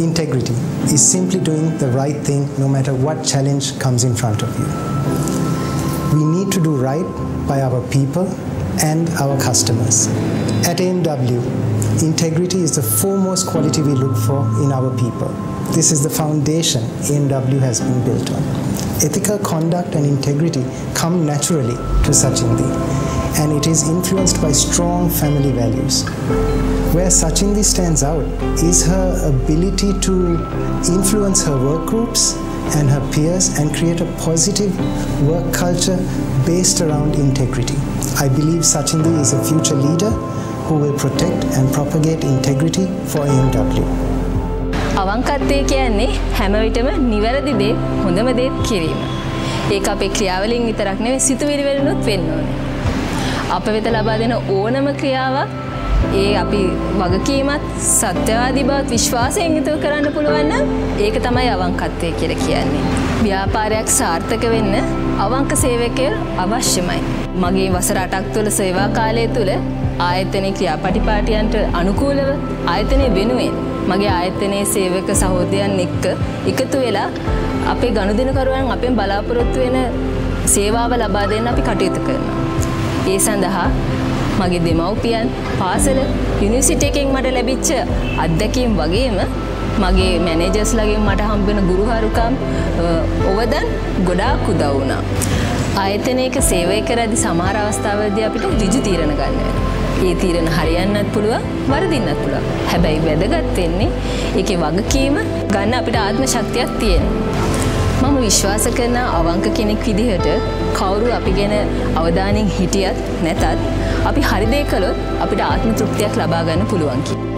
Integrity is simply doing the right thing no matter what challenge comes in front of you. We need to do right by our people and our customers. At AMW, integrity is the foremost quality we look for in our people. This is the foundation AMW has been built on. Ethical conduct and integrity come naturally to Sachindi, and it is influenced by strong family values. Where Sachindi stands out is her ability to influence her work groups and her peers and create a positive work culture based around integrity. I believe Sachindi is a future leader who will protect and propagate integrity for AMW. අවංකත්වය කියන්නේ හැම විටම නිවැරදි දේ හොඳම දේත් කිරීම. ඒක අපේ ක්‍රියාවලින් විතරක් නෙවෙයි සිතුවිලි වලිනුත් වෙන්න ඕනේ. අප වෙත ලබා දෙන ඕනම ක්‍රියාවක් ඒ අපි වගකීමත් සත්‍යවාදී බවත් විශ්වාසයෙන් යුතුව කරන්න පුළුවන් නම් ඒක තමයි අවංකත්වය කියලා කියන්නේ. ව්‍යාපාරයක් සාර්ථක වෙන්න අවංක සේවකයෝ අවශ්‍යමයි. මගේ වසර 8ක් තුළ සේවා කාලය තුළ ආයතනයේ ක්‍රියාපටිපාටියන්ට අනුකූලව ආයතනය වෙනුවෙන් මගේ ආයතනයේ සේවක සහෝදයන් එක්ක එකතු වෙලා අපේ ගනුදෙනුකරුවන් අපෙන් බලාපොරොත්තු වෙන සේවාව ලබා දෙන්න අපි කටයුතු කරනවා. ඒ සඳහා මගේ දෙමව්පියන් පාසල යුනිවර්සිටි එකෙන් මට ලැබිච්ච අත්දැකීම් වගේම මගේ මැනේජර්ස්ලගෙන් මට හම්බෙන ගුරුහරුකම් ඔවදන් ගොඩාක් උදව් වුණා. ආයතනයක සේවය කරදි සමහර අවස්ථාවලදී අපිට ඍජු තීරණ ගන්න වෙනවා. ඒ තීරණ හරියන්නත් පුළුවන් වරදින්නත් පුළුවන්. හැබැයි වැදගත් වෙන්නේ ඒකේ වගකීම ගන්න අපිට ආත්ම ශක්තියක් තියෙනවා. මම විශ්වාස කරන අවංක කෙනෙක් විදිහට කවුරු අපි ගැන අවධානයෙන් හිටියත් නැතත් අපි හරි දේ කළොත් අපිට ආත්ම තෘප්තියක් ලබා ගන්න පුළුවන් කියලා.